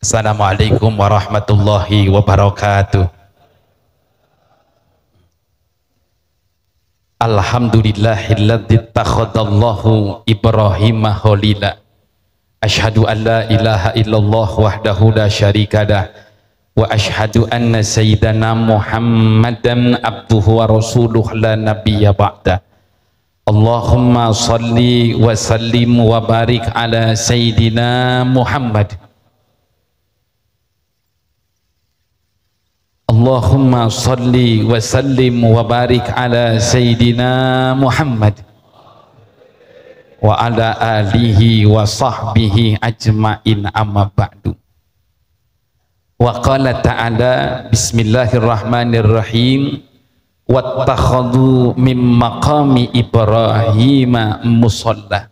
Assalamualaikum warahmatullahi wabarakatuh. Alhamdulillahilladzi takhadallahu Ibrahim khalila. Ashhadu an la ilaha illallah wahdahu la syarikalah wa ashhadu anna sayyidana Muhammadan abduhu wa rasuluh la nabiyya ba'da. Allahumma salli wa sallim wa barik ala sayyidina Muhammad Allahumma salli wa sallim wa barik ala Sayyidina Muhammad wa ala alihi wa sahbihi ajma'in amma ba'du. Wa qala ta'ala bismillahirrahmanirrahim. Wattakhadhu min maqami ibrahima musalla.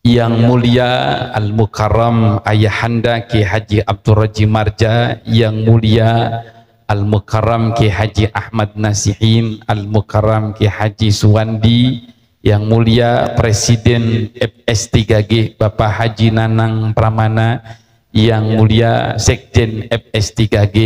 Yang mulia Al-Mukarram Ayahanda Ki Haji Abdul Marja yang mulia Al-Mukarram Ki Haji Ahmad Nasihin Al-Mukarram Ki Haji Suwandi yang mulia Presiden FS3G Bapak Haji Nanang Pramana yang mulia Sekjen FS3G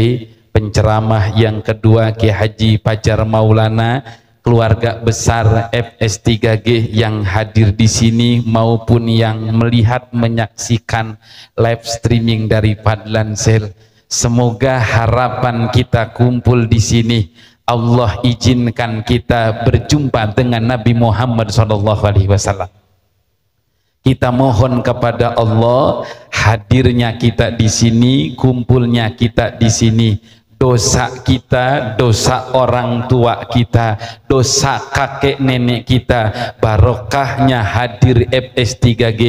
penceramah yang kedua Ki Haji Pajar Maulana keluarga besar FS3G yang hadir di sini maupun yang melihat menyaksikan live streaming dari Padlan Sel. Semoga harapan kita kumpul di sini. Allah izinkan kita berjumpa dengan Nabi Muhammad SAW. Kita mohon kepada Allah hadirnya kita di sini, kumpulnya kita di sini dosa kita, dosa orang tua kita, dosa kakek nenek kita, barokahnya hadir FS3G,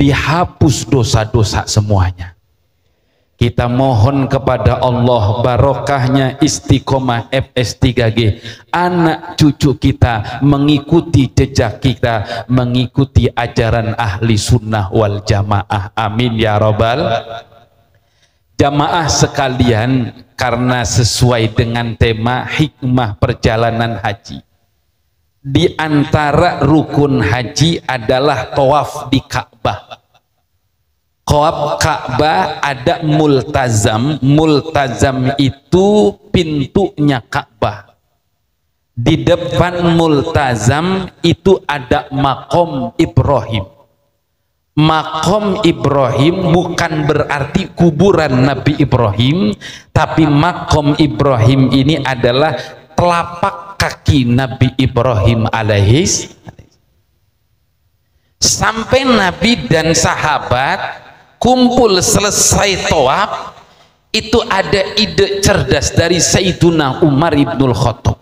dihapus dosa-dosa semuanya. Kita mohon kepada Allah barokahnya istiqomah FS3G. Anak cucu kita mengikuti jejak kita, mengikuti ajaran ahli sunnah wal jamaah. Amin ya robbal. Jamaah sekalian, karena sesuai dengan tema hikmah perjalanan haji. Di antara rukun haji adalah tawaf di Ka'bah. Tawaf Ka'bah ada multazam, multazam itu pintunya Ka'bah. Di depan multazam itu ada makom Ibrahim. Makom Ibrahim bukan berarti kuburan Nabi Ibrahim tapi makom Ibrahim ini adalah telapak kaki Nabi Ibrahim alaihis sampai Nabi dan sahabat kumpul selesai toab itu ada ide cerdas dari Sayyiduna Umar ibnul Khattab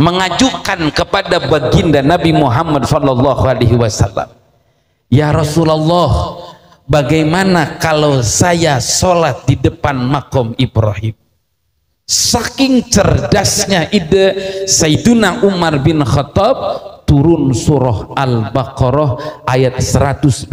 mengajukan kepada baginda Nabi Muhammad sallallahu alaihi wasallam Ya Rasulullah, bagaimana kalau saya sholat di depan makom Ibrahim? Saking cerdasnya ide Sayyiduna Umar bin Khattab turun surah Al-Baqarah ayat 125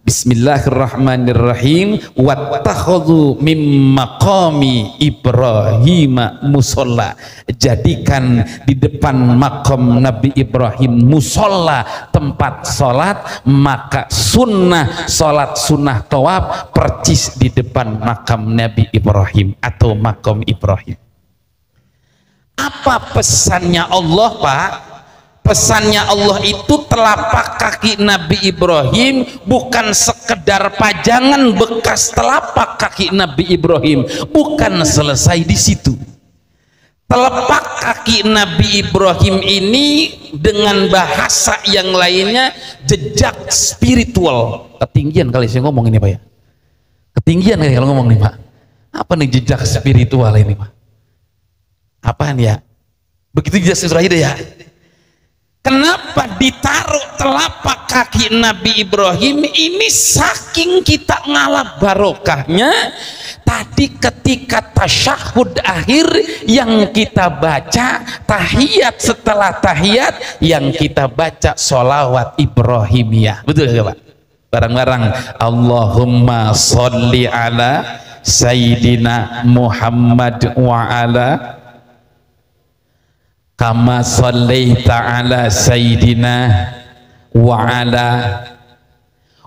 Bismillahirrahmanirrahim. Wattakhadhu mim maqami Ibrahim musalla jadikan di depan makam Nabi Ibrahim musola tempat sholat maka sunnah sholat sunnah tawaf percis di depan makam Nabi Ibrahim atau makam Ibrahim. Apa pesannya Allah Pak pesannya Allah itu telapak kaki Nabi Ibrahim bukan sekedar pajangan bekas telapak kaki Nabi Ibrahim. Bukan selesai di situ. Telapak kaki Nabi Ibrahim ini dengan bahasa yang lainnya jejak spiritual. Ketinggian kali saya ngomong ini Pak ya? Ketinggian kali kalau ngomong nih Pak. Apa nih jejak spiritual ini Pak? Apaan ya? Begitu jejak spiritual ya Kenapa ditaruh telapak kaki Nabi Ibrahim? Ini saking kita ngalap barokahnya. Tadi ketika tasyahud akhir yang kita baca tahiyat setelah tahiyat yang kita baca solawat Ibrahimiyah. Betul gak Pak? barang-barang Allahumma salli ala Sayyidina Muhammad wa ala kama sallaita ala sayyidina wa ala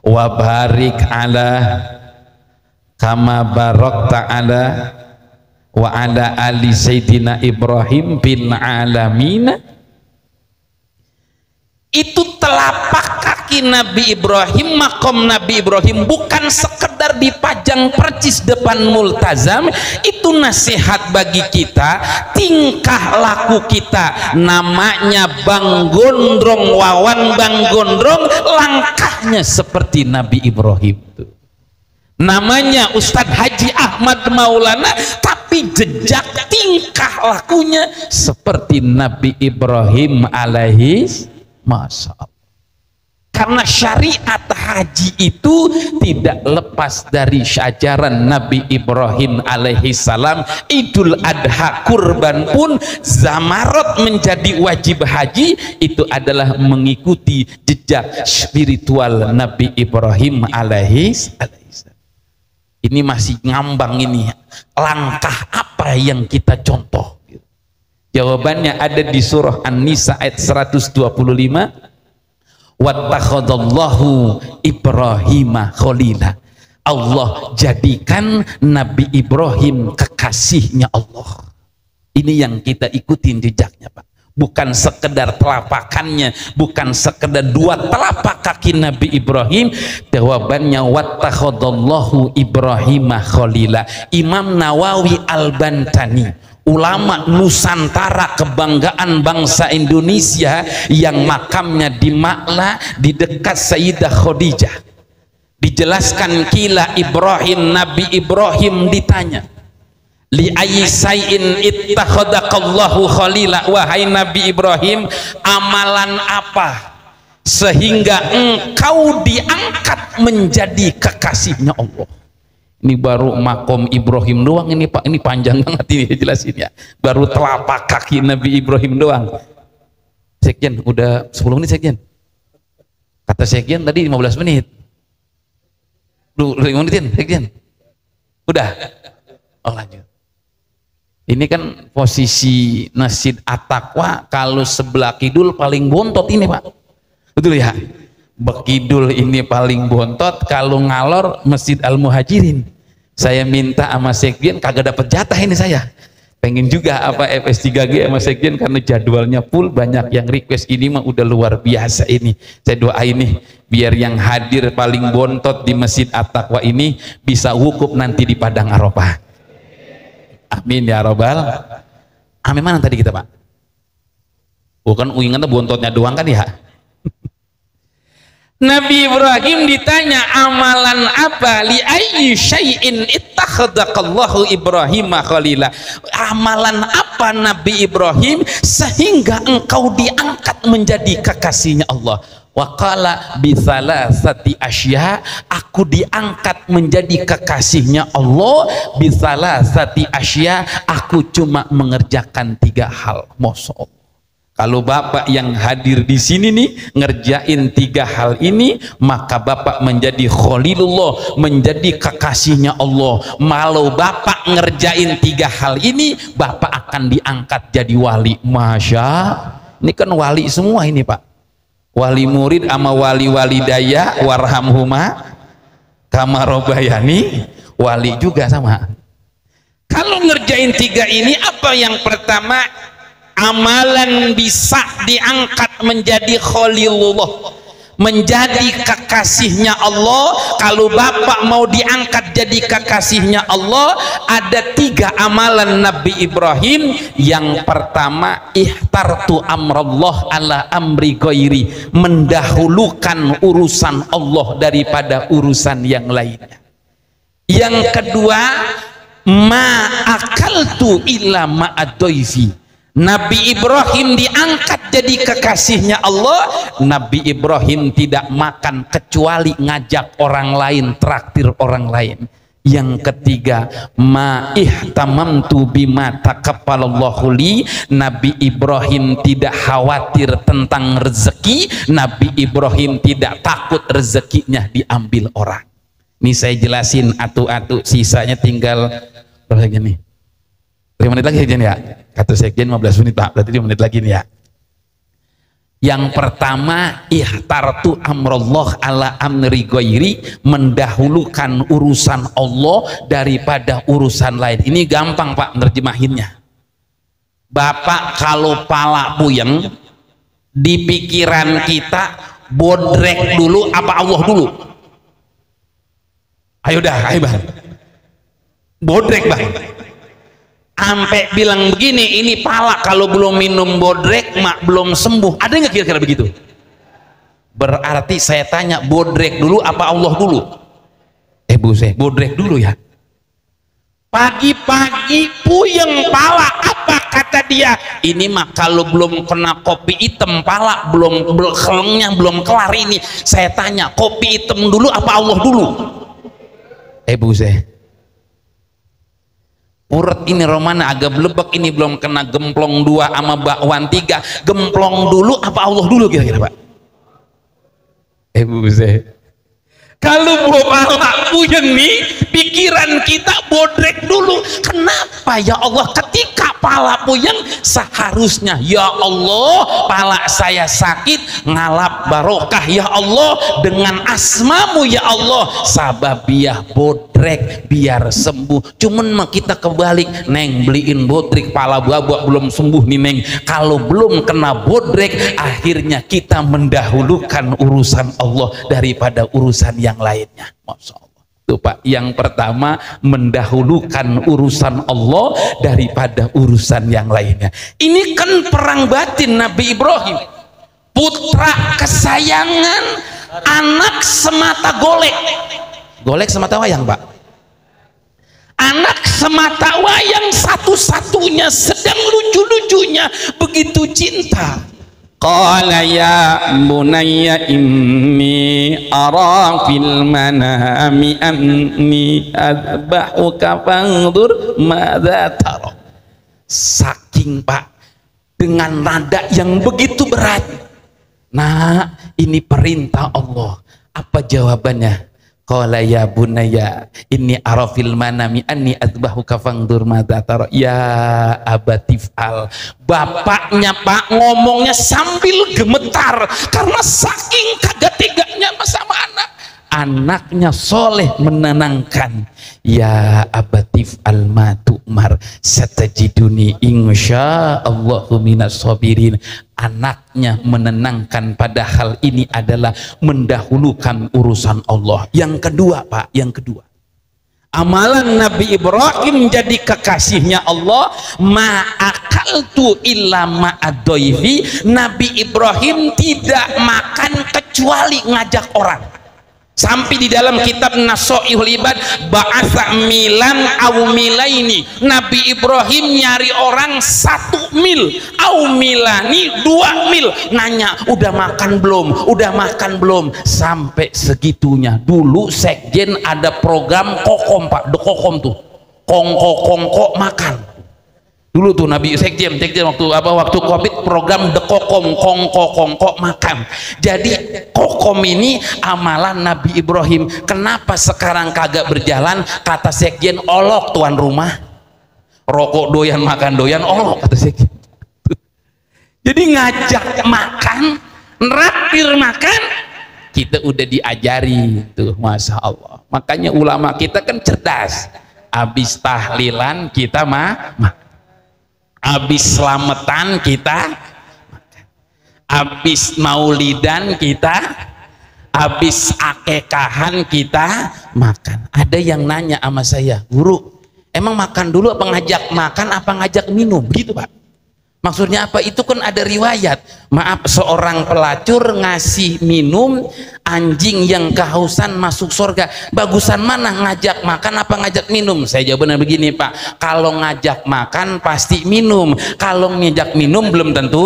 wa barik ala kama barakta ala wa ala ali sayyidina Ibrahim bil alamin itu telapak kaki Nabi Ibrahim makom Nabi Ibrahim bukan sekedar dipajang percis depan multazam. Itu nasihat bagi kita tingkah laku kita. Namanya Bang Gondrong Wawan Bang Gondrong langkahnya seperti Nabi Ibrahim namanya Ustadz Haji Ahmad Maulana tapi jejak tingkah lakunya seperti Nabi Ibrahim alaihi Masya karena syariat haji itu tidak lepas dari syajaran Nabi Ibrahim alaihi salam. Idul Adha kurban pun zamarot menjadi wajib haji. Itu adalah mengikuti jejak spiritual Nabi Ibrahim alaihi salam. Ini masih ngambang ini. Langkah apa yang kita contoh? Jawabannya ada di surah An-Nisa ayat 125 wattakhadallahu Ibrahim khalila. Allah jadikan Nabi Ibrahim kekasihnya Allah. Ini yang kita ikutin jejaknya Pak. Bukan sekedar telapakannya bukan sekedar dua telapak kaki Nabi Ibrahim. Jawabannya wattakhadallahu Ibrahim khalila. Imam Nawawi Al-Bantani ulama Nusantara kebanggaan bangsa Indonesia yang makamnya di Makla di dekat Sayyidah Khadijah. Dijelaskan kila Ibrahim Nabi Ibrahim ditanya li ayyisain ittakhadaqallahu khalila? Wahai Nabi Ibrahim amalan apa sehingga engkau diangkat menjadi kekasihnya Allah ini baru makom Ibrahim doang ini Pak. Ini panjang banget ini jelasin ya. Baru telapak kaki Nabi Ibrahim doang. Sekjen udah 10 menit Sekjen. Kata Sekjen tadi 15 menit. Lu 5 menitin Sekjen. Udah. Oh lanjut. Ini kan posisi Nasid Atakwa kalau sebelah kidul paling bontot ini Pak. Betul ya? Bekidul ini paling bontot kalau ngalor Masjid Al Muhajirin saya minta sama sekjen kagak dapat jatah ini saya. Pengen juga apa FS3G sama sekjen karena jadwalnya full banyak yang request ini mah udah luar biasa ini. Saya doa ini biar yang hadir paling bontot di Masjid At-Taqwa ini bisa wukuf nanti di Padang Arafah. Amin ya robbal amin. Mana tadi kita pak? Bukan ingatnya bontotnya doang kan ya Nabi Ibrahim ditanya amalan apa? Li ayyi syai'in ittakhadaqallahu Ibrahim khalila. Amalan apa Nabi Ibrahim sehingga engkau diangkat menjadi kekasihnya Allah? Waqala sati asya aku diangkat menjadi kekasihnya Allah. Sati asya aku cuma mengerjakan tiga hal. Masya Allah kalau Bapak yang hadir di sini nih ngerjain tiga hal ini, maka Bapak menjadi khalilullah, menjadi kekasihnya Allah. Malau Bapak ngerjain tiga hal ini, Bapak akan diangkat jadi wali. Masya, ini kan wali semua ini Pak. Wali murid sama wali-wali daya, warhamhuma, kamarobayani, wali juga sama. Kalau ngerjain tiga ini, apa yang pertama? Amalan bisa diangkat menjadi khalilullah menjadi kekasihnya Allah. Kalau bapak mau diangkat jadi kekasihnya Allah ada tiga amalan Nabi Ibrahim. Yang pertama ihtartu amrallah ala amri ghairi mendahulukan urusan Allah daripada urusan yang lainnya. Yang kedua ma akaltu illa Nabi Ibrahim diangkat jadi kekasihnya Allah. Nabi Ibrahim tidak makan kecuali ngajak orang lain traktir orang lain. Yang ketiga ma ihtamamtu bima taqabbalallahu li. Nabi Ibrahim tidak khawatir tentang rezeki. Nabi Ibrahim tidak takut rezekinya diambil orang. Ini saya jelasin atu-atu sisanya tinggal berapa nih 5 menit lagi sekjen ya? Kata sekjen 15 menit pak. Berarti 5 menit lagi nih ya? Yang pertama ihtartu amrullah ala amri ghairi mendahulukan urusan Allah daripada urusan lain. Ini gampang Pak nerjemahinnya. Bapak kalau pala puyeng di pikiran kita bodrek dulu apa Allah dulu? Ayo dah ayo bang. Bodrek bang sampai bilang begini ini pala kalau belum minum bodrek mak belum sembuh. Ada nggak kira-kira begitu? Berarti saya tanya bodrek dulu apa Allah dulu? Eh bu saya bodrek dulu ya. Pagi-pagi puyeng pala. Apa kata dia? Ini mah kalau belum kena kopi hitam pala belum kelengnya belum kelar ini. Saya tanya kopi hitam dulu apa Allah dulu? Eh bu saya Urat ini romana agak belebek ini belum kena gemplong dua sama bakwan tiga. Gemplong dulu apa Allah dulu kira-kira pak? Eh buset kalau belum Allah puyeng nih pikiran kita bodrek dulu. Kenapa ya Allah? Ketika pala puyeng seharusnya ya Allah pala saya sakit ngalap barokah ya Allah dengan asmamu ya Allah. Sababiah bodrek biar sembuh. Cuman kita kebalik neng beliin bodrek pala buah belum sembuh nih neng. Kalau belum kena bodrek akhirnya kita mendahulukan urusan Allah daripada urusan yang lainnya. Masya Allah Tuh Pak, yang pertama mendahulukan urusan Allah daripada urusan yang lainnya. Ini kan perang batin Nabi Ibrahim. Putra kesayangan, anak semata golek. Golek semata wayang, Pak. Anak semata wayang satu-satunya sedang lucu-lucunya begitu cinta Qala ya bunayya inni ara fil manami anni adbahuka fanzur madza tara. Saking Pak dengan nada yang begitu berat. Nah, ini perintah Allah. Apa jawabannya? Qala ya bunaya inni arafil manami anni adbahu kafangdur madza tara. Ya abatif al bapaknya Pak ngomongnya sambil gemetar karena saking kagak teganya sama anak. Anaknya soleh menenangkan ya abatif al matumar satajiduni insya Allahu minas sabirin. Anaknya menenangkan padahal ini adalah mendahulukan urusan Allah. Yang kedua Pak yang kedua. Amalan Nabi Ibrahim jadi kekasihnya Allah. Ma'akaltu illa ma'adoifi Nabi Ibrahim tidak makan kecuali ngajak orang sampai di dalam kitab Nasoihul Ibad bahasa milan au milaini. Nabi Ibrahim nyari orang satu mil au milani dua mil. Nanya udah makan belum? Udah makan belum? Sampai segitunya. Dulu sekjen ada program kokom pak. De kokom tuh. Kongko kongko makan dulu tuh Nabi Sekjen Sekjen waktu apa waktu Covid program dekokom kongko kongko makan jadi kokom ini amalan Nabi Ibrahim. Kenapa sekarang kagak berjalan? Kata Sekjen olok tuan rumah. Rokok doyan makan doyan olok kata Sekjen. Jadi ngajak makan neraktir makan kita udah diajari tuh Masya Allah. Makanya ulama kita kan cerdas. Habis tahlilan kita mah habis selamatan kita habis maulidan kita habis akekahan kita makan. Ada yang nanya sama saya guru emang makan dulu apa ngajak makan apa ngajak minum? Gitu pak maksudnya apa? Itu kan ada riwayat. Maaf seorang pelacur ngasih minum anjing yang kehausan masuk surga. Bagusan mana ngajak makan apa ngajak minum? Saya jawabannya begini pak. Kalau ngajak makan pasti minum. Kalau ngajak minum belum tentu.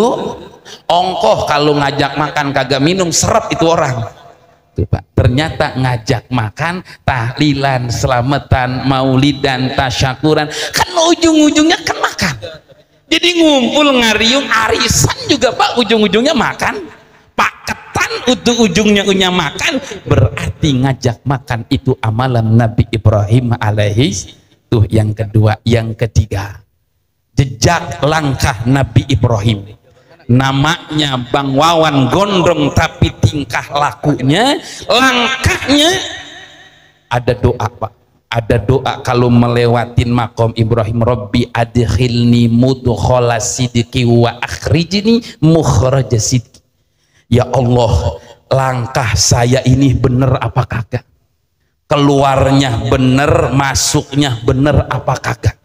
Ongkoh kalau ngajak makan kagak minum serap itu orang. Tuh, Pak. ternyata ngajak makan tahlilan selamatan maulidan tasyakuran. Kan ujung-ujungnya kan jadi ngumpul ngariung arisan juga pak ujung-ujungnya makan. Paketan ujung-ujungnya punya makan. Berarti ngajak makan itu amalan Nabi Ibrahim alaihi. Tuh yang kedua yang ketiga. Jejak langkah Nabi Ibrahim. Namanya Bang Wawan gondrong tapi tingkah lakunya langkahnya ada doa Pak ada doa kalau melewatin makom Ibrahim Robbi adkhilni mudkhala sidiki wa akhrijni mukhraja sidiki ya Allah langkah saya ini benar apa kagak? Keluarnya benar masuknya benar apa kagak?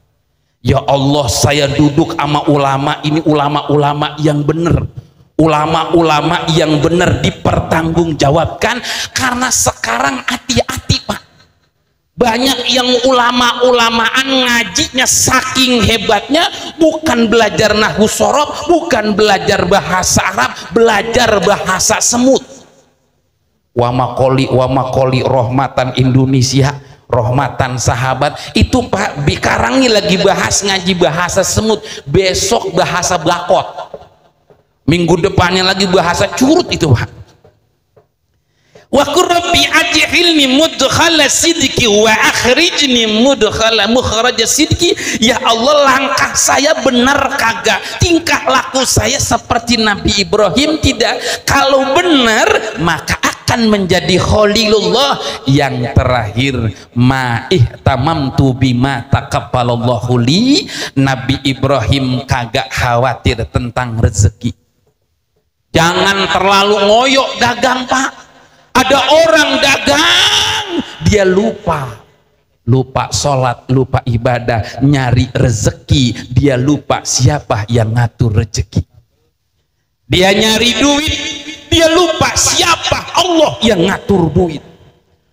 Ya Allah saya duduk sama ulama ini ulama-ulama yang benar. Ulama-ulama yang benar dipertanggungjawabkan karena sekarang hati-hati Pak banyak yang ulama-ulamaan ngajinya saking hebatnya bukan belajar nahu sorob bukan belajar bahasa Arab belajar bahasa semut. Wamakoli wamakoli rohmatan Indonesia rohmatan sahabat. Itu Pak Bikarangi lagi bahas ngaji bahasa semut. Besok bahasa blakot. Minggu depannya lagi bahasa curut itu Pak wa rabbi ajhilni mudkhala sidki wa akhrijni mudkhala mukhraja sidki ya Allah langkah saya benar kagak? Tingkah laku saya seperti Nabi Ibrahim tidak? Kalau benar maka akan menjadi khalilullah yang terakhir. Ma'ih tamamtu bima taqabbalallahu li. Nabi Ibrahim kagak khawatir tentang rezeki. Jangan terlalu ngoyok dagang pak ada orang dagang dia lupa. Lupa sholat, lupa ibadah, nyari rezeki, dia lupa siapa yang ngatur rezeki. Dia nyari duit, dia lupa siapa Allah yang ngatur duit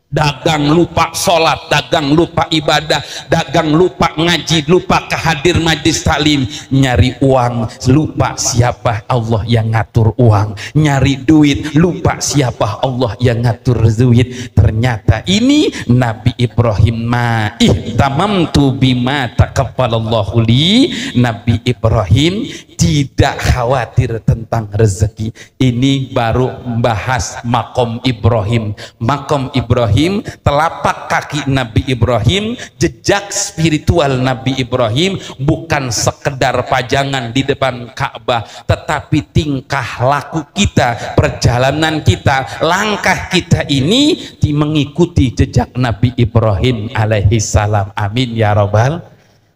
dagang lupa sholat dagang lupa ibadah dagang lupa ngaji lupa kehadir majlis talim nyari uang lupa siapa Allah yang ngatur uang. Nyari duit lupa siapa Allah yang ngatur duit. Ternyata ini Nabi Ibrahim ma'ih tamamtu bima taqabbalallahu li. Nabi Ibrahim tidak khawatir tentang rezeki. Ini baru bahas makom Ibrahim. Makom Ibrahim telapak kaki Nabi Ibrahim jejak spiritual Nabi Ibrahim bukan sekedar pajangan di depan Ka'bah tetapi tingkah laku kita perjalanan kita langkah kita ini mengikuti jejak Nabi Ibrahim alaihi salam. Amin ya robbal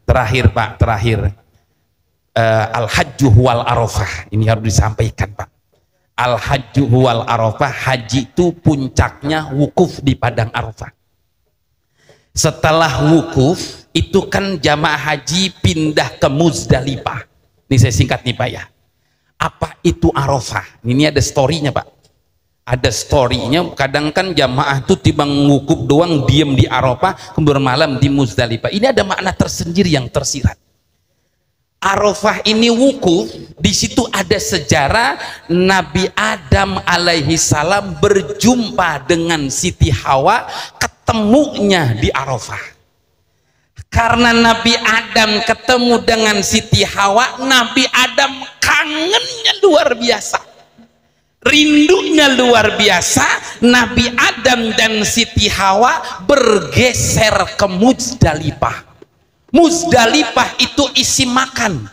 terakhir Pak terakhir. Uh, al hajju wal arafah. Ini harus disampaikan Pak al hajju wal arafah haji itu puncaknya wukuf di padang arafah. Setelah wukuf itu kan jamaah haji pindah ke Muzdalifah. Ini saya singkat nih Pak ya. Apa itu arafah? Ini ada storynya Pak. Ada storynya kadang kan jamaah itu tiba wukuf doang diem di arafah kemudian malam di Muzdalifah. Ini ada makna tersendiri yang tersirat Arafah ini wukuf, di situ ada sejarah Nabi Adam alaihi salam berjumpa dengan Siti Hawa, ketemunya di Arafah. Karena Nabi Adam ketemu dengan Siti Hawa, Nabi Adam kangennya luar biasa. Rindunya luar biasa, Nabi Adam dan Siti Hawa bergeser ke Muzdalifah Muzdalifah itu isi makan.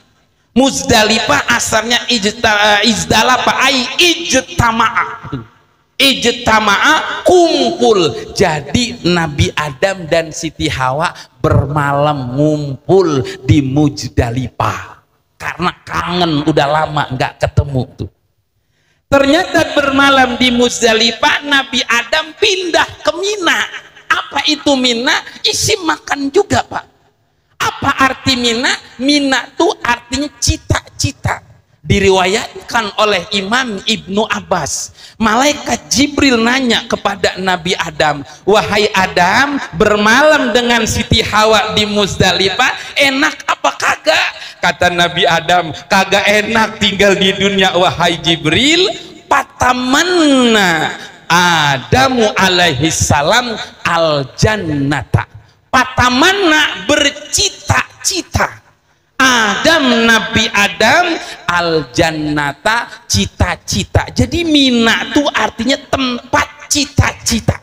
Muzdalifah asalnya izdalapa ai ijtama'a. Ijtama'a kumpul. Jadi Nabi Adam dan Siti Hawa bermalam ngumpul di Muzdalifah. Karena kangen udah lama nggak ketemu tuh. Ternyata bermalam di Muzdalifah Nabi Adam pindah ke Mina. Apa itu Mina? Isi makan juga Pak apa arti mina? Mina itu artinya cita-cita. Diriwayatkan oleh Imam Ibnu Abbas. Malaikat Jibril nanya kepada Nabi Adam, "Wahai Adam, bermalam dengan Siti Hawa di Muzdalifah, enak apa kagak?" Kata Nabi Adam, "Kagak enak tinggal di dunia wahai Jibril." Patamanna Adamu alaihi salam al jannata patamana bercita-cita. Adam Nabi Adam al jannata cita-cita. Jadi mina itu artinya tempat cita-cita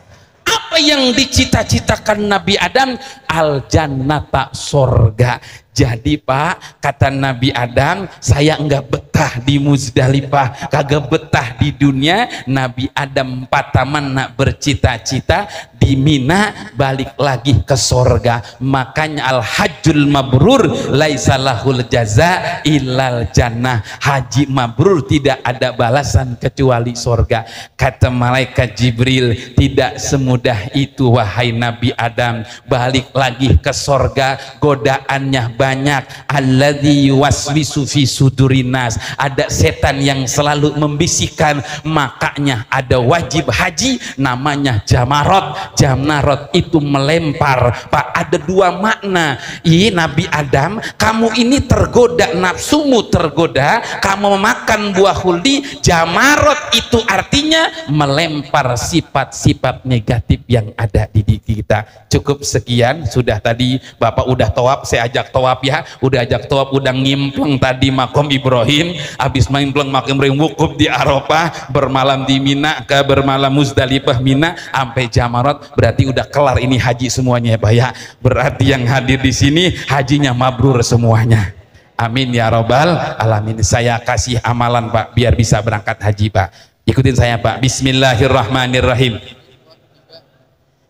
yang dicita-citakan Nabi Adam al jannata sorga jadi Pak, kata Nabi Adam, saya enggak betah di Muzdalifah, kagak betah di dunia. Nabi Adam pataman nak bercita-cita di Mina balik lagi ke sorga. Makanya al hajjul mabrur laisalahul jaza ilal jannah. Haji mabrur tidak ada balasan kecuali sorga. Kata malaikat Jibril, tidak semudah itu wahai Nabi Adam. Balik lagi ke sorga, godaannya banyak. Alladzi yuwaswisu fi sudurinas ada setan yang selalu membisikkan makanya ada wajib haji namanya jamarot. Jamarot itu melempar Pak ada dua makna. Ini Nabi Adam kamu ini tergoda nafsumu tergoda kamu memakan buah huldi. Jamarot itu artinya melempar sifat-sifat negatif yang ada di diri kita. Cukup sekian. Sudah tadi Bapak udah tawab saya ajak tawaf ya. Udah ajak tawaf udah ngimpleng tadi makom Ibrahim. Habis ngimpleng makom Ibrahim wukuf di Arafah. Bermalam di Mina ke bermalam Muzdalifah Mina sampai Jamarat berarti udah kelar ini haji semuanya ya Pak ya. Berarti yang hadir di sini hajinya mabrur semuanya. Amin ya robbal alamin. Saya kasih amalan Pak biar bisa berangkat haji Pak. Ikutin saya Pak. Bismillahirrahmanirrahim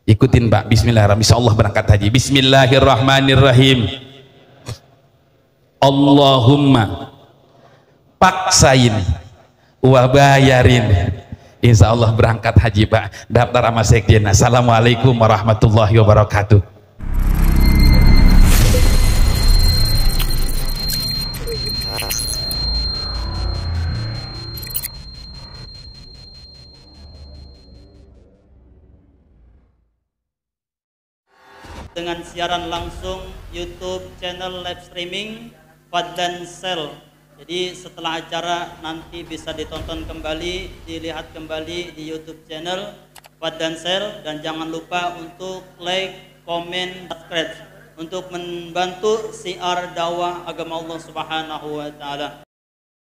ikutin Pak. Bismillahirrahmanirrahim Insya Allah berangkat haji. Bismillahirrahmanirrahim. Allahumma paksain wabayarin Insya Allah berangkat haji Pak. Daftar sama sekjen. Assalamualaikum warahmatullahi wabarakatuh dengan siaran langsung YouTube channel live streaming Fadlan Sel. Jadi setelah acara nanti bisa ditonton kembali, dilihat kembali di YouTube channel Fadlan Sel dan jangan lupa untuk like, komen, subscribe untuk membantu siar dakwah agama Allah Subhanahu wa taala.